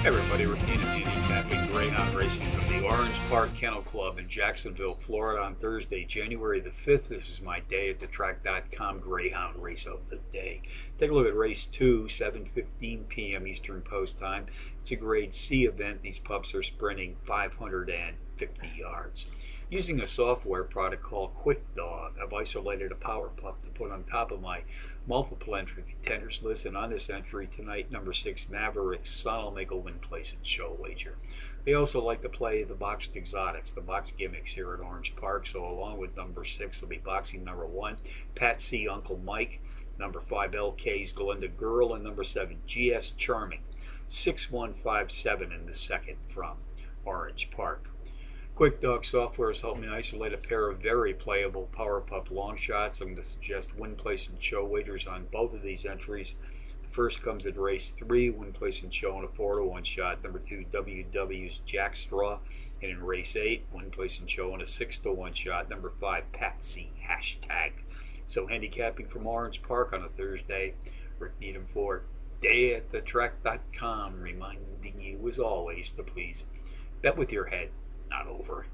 Hey everybody, Rick Needham handicapping Greyhound racing from the Orange Park Kennel Club in Jacksonville, Florida on Thursday, January the 5th. This is my day at the track.com Greyhound race of the day. Take a look at race 2, 7.15 p.m. Eastern Post Time. It's a grade C event. These pups are sprinting 550 yards. Using a software product called Quick Dog, I've isolated a power pup to put on top of my multiple entry contenders list. And on this entry tonight, number six, Maverick Sun will make a win place and show wager. They also like to play the boxed exotics, the box gimmicks here at Orange Park. So along with number six will be boxing number one, Pat C. Uncle Mike, number five, LK's Glenda Girl, and number seven, GS Charming. 6157 in the second from Orange Park. Quick Dog software has helped me isolate a pair of very playable Power Pup long shots. I'm going to suggest win place and show wagers on both of these entries. The first comes at race three, win place and show on a four to one shot. Number two, WW's Jack Straw. And in race eight, win place and show on a six to one shot. Number five, Patsy hashtag. So handicapping from Orange Park on a Thursday. Rick Needham for day at the track.com, reminding you as always to please bet with your head not over